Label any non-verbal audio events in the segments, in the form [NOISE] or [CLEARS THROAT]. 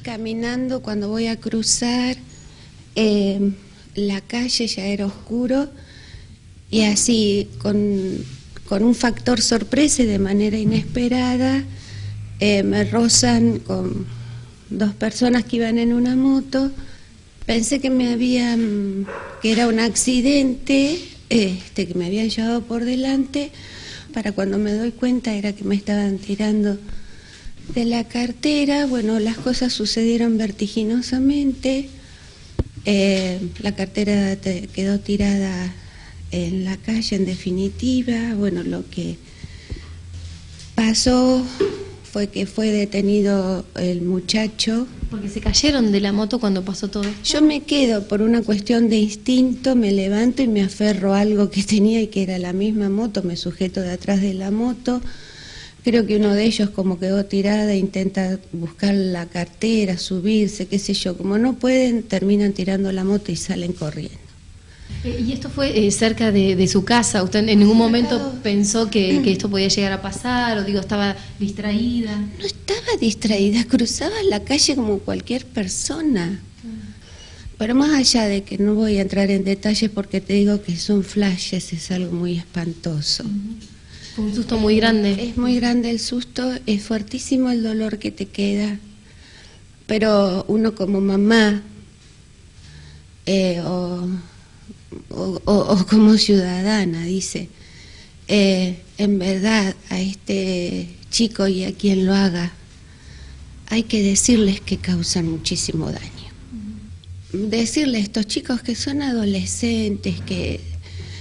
caminando cuando voy a cruzar eh, la calle, ya era oscuro, y así con, un factor sorpresa y de manera inesperada eh, me rozan con dos personas que iban en una moto. Pensé que me habían, que era un accidente, este, que me habían llevado por delante, para cuando me doy cuenta era que me estaban tirando de la cartera. Bueno, las cosas sucedieron vertiginosamente. Eh, la cartera quedó tirada en la calle en definitiva. Bueno, lo que pasó fue que fue detenido el muchacho. Porque se cayeron de la moto cuando pasó todo esto. Yo me quedo por una cuestión de instinto, me levanto y me aferro a algo que tenía y que era la misma moto, me sujeto de atrás de la moto. Creo que uno de ellos como quedó tirada, intenta buscar la cartera, subirse, qué sé yo. Como no pueden, terminan tirando la moto y salen corriendo. Eh, ¿Y esto fue eh, cerca de, su casa? ¿Usted en ningún momento pensó [CLEARS THROAT] que, esto podía llegar a pasar o digo, estaba distraída? No estaba distraída, cruzaba la calle como cualquier persona. Pero más allá de que no voy a entrar en detalles porque te digo que son flashes, es algo muy espantoso. Un susto muy grande. Es muy grande el susto, es fuertísimo el dolor que te queda, pero uno como mamá eh, o o, como ciudadana, dice, eh, en verdad a este chico y a quien lo haga, hay que decirles que causan muchísimo daño. Decirle a estos chicos que son adolescentes, que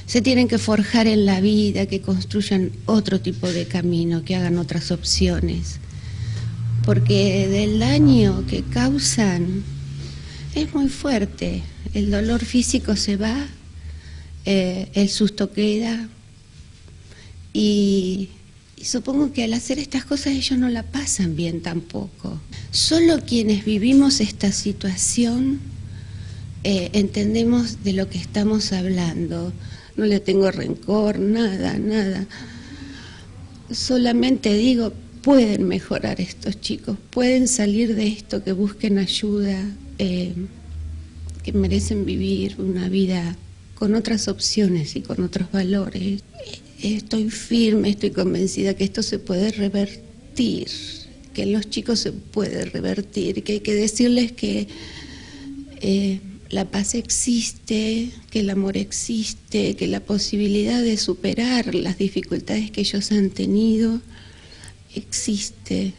se tienen que forjar en la vida, que construyan otro tipo de camino, que hagan otras opciones. Porque del daño que causan es muy fuerte. El dolor físico se va, eh, el susto queda. Y, supongo que al hacer estas cosas ellos no la pasan bien tampoco. Solo quienes vivimos esta situación eh, entendemos de lo que estamos hablando. No le tengo rencor, nada, nada. Solamente digo, pueden mejorar estos chicos, pueden salir de esto, que busquen ayuda, eh, que merecen vivir una vida con otras opciones y con otros valores. Estoy firme, estoy convencida que esto se puede revertir, que en los chicos se puede revertir, que hay que decirles que eh, la paz existe, que el amor existe, que la posibilidad de superar las dificultades que ellos han tenido existe.